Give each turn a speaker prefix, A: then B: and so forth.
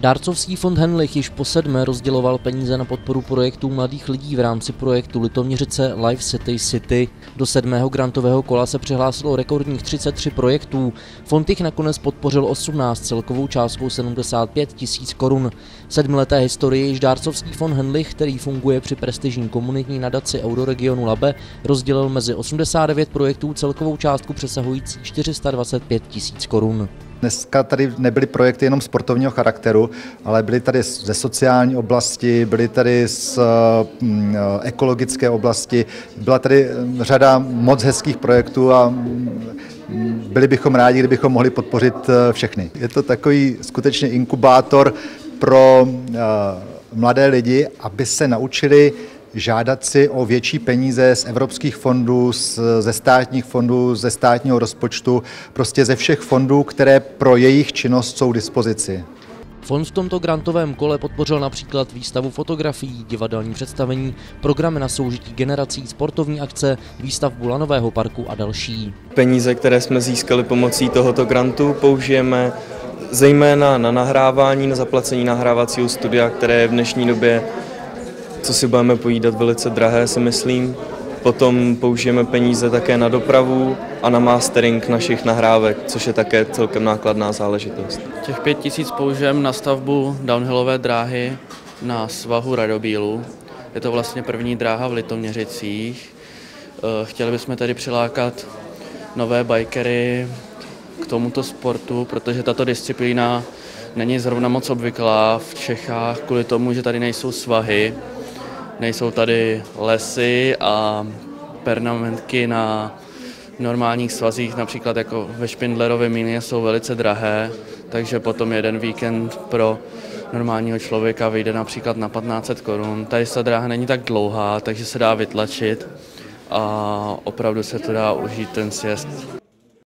A: Dárcovský fond Henlich již po sedmé rozděloval peníze na podporu projektů mladých lidí v rámci projektu Litoměřice Life City City. Do sedmého grantového kola se přihlásilo rekordních 33 projektů. Fond jich nakonec podpořil 18 celkovou částkou 75 tisíc korun. Sedmileté historii již Dárcovský fond Henlich, který funguje při prestižní komunitní nadaci Euroregionu Labe, rozdělil mezi 89 projektů celkovou částku přesahující 425 tisíc korun.
B: Dneska tady nebyly projekty jenom sportovního charakteru, ale byly tady ze sociální oblasti, byly tady z mm, ekologické oblasti, byla tady mm, řada moc hezkých projektů a mm, byli bychom rádi, kdybychom mohli podpořit eh, všechny. Je to takový skutečně inkubátor pro eh, mladé lidi, aby se naučili žádat si o větší peníze z evropských fondů, ze státních fondů, ze státního rozpočtu, prostě ze všech fondů, které pro jejich činnost jsou dispozici.
A: Fond v tomto grantovém kole podpořil například výstavu fotografií, divadelní představení, programy na soužití generací, sportovní akce, výstavbu lanového parku a další.
C: Peníze, které jsme získali pomocí tohoto grantu, použijeme zejména na nahrávání, na zaplacení nahrávacího studia, které je v dnešní době co si budeme pojídat velice drahé, si myslím. Potom použijeme peníze také na dopravu a na mastering našich nahrávek, což je také celkem nákladná záležitost.
D: Těch pět tisíc použijeme na stavbu downhillové dráhy na svahu Radobílu. Je to vlastně první dráha v Litoměřicích. Eh, chtěli bychom tady přilákat nové bikery tomuto sportu, protože tato disciplína není zrovna moc obvyklá v Čechách kvůli tomu, že tady nejsou svahy nejsou tady lesy a pernamentky na normálních svazích, například jako ve Špindlerově míně, jsou velice drahé, takže potom jeden víkend pro normálního člověka vyjde například na 1500 korun. Tady ta dráha není tak dlouhá, takže se dá vytlačit a opravdu se to dá užít ten sjezd.